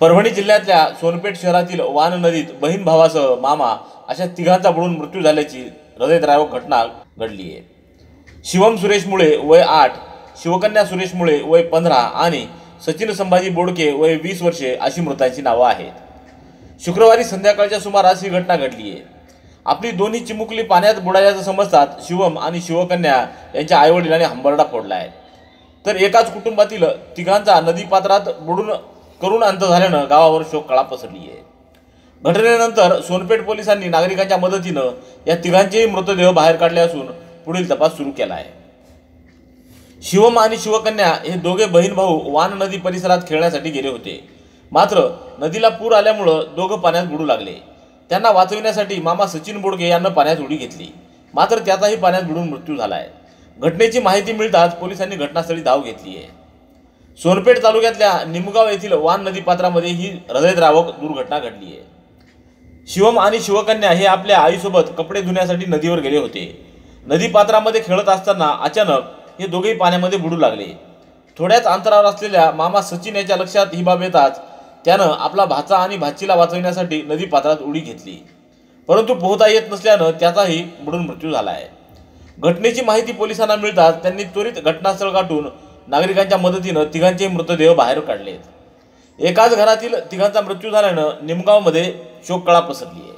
परभणी जिल्ह्यातल्या सोनपेठ शहरातील वान नदीत बहीण भावासह मामा अशा तिघांचा बुडून मृत्यू झाल्याची हृदयद्रावक घटना घडली आहे. शिवम सुरेश मुळे वय आठ शिवकन्या सुरेश मुळे वय पंधरा आणि सचिन संभाजी बोडके वय वीस वर्षे अशी मृतांची नावं आहेत. शुक्रवारी संध्याकाळच्या सुमारास ही घटना घडली आहे. आपली दोन्ही चिमुकली पाण्यात बुडाल्याचं समजतात शिवम आणि शिवकन्या यांच्या आईवडिलांनी हंबरडा फोडला आहे. तर एकाच कुटुंबातील तिघांचा नदीपात्रात बुडून करुण अंत झाल्यानं गावावर शोककळा पसरली आहे घटनेनंतर सोनपेठ पोलिसांनी नागरिकांच्या मदतीनं या तिघांचेही मृतदेह बाहेर काढले असून पुढील तपास सुरू केला आहे शिवम आणि शिवकन्या हे दोघे बहीण भाऊ वान नदी परिसरात खेळण्यासाठी गेले होते. मात्र नदीला पूर आल्यामुळं दोघं पाण्यात बुडू लागले. त्यांना वाचविण्यासाठी मामा सचिन बोडगे यांना पाण्यात उडी घेतली. मात्र त्याचाही पाण्यात बुडून मृत्यू झाला आहे घटनेची माहिती मिळताच पोलिसांनी घटनास्थळी धाव घेतली आहे सोनपेठ तालुक्यातल्या निमगाव येथील वान नदीपात्रामध्ये ही हृदयद्रावक दुर्घटना घडली आहे. शिवम आणि शिवकन्या हे आपल्या आईसोबत कपडे धुण्यासाठी नदीवर गेले होते. नदीपात्रामध्ये खेळत असताना अचानक हे दोघेही पाण्यामध्ये बुडू लागले. थोड्याच अंतरावर असलेल्या मामा सचिन याच्या लक्षात ही बाब येताच त्यानं आपला भाचा आणि भाचीला वाचविण्यासाठी नदीपात्रात उडी घेतली. परंतु पोहता येत नसल्यानं त्याचाही बुडून मृत्यू झाला आहे. घटनेची माहिती पोलिसांना मिळताच त्यांनी त्वरित घटनास्थळ गाठून नागरिकांच्या मदतीनं तिघांचे मृतदेह बाहेर काढले आहेत एकाच घरातील तिघांचा मृत्यू झाल्यानं निमगावमध्ये शोककळा पसरली आहे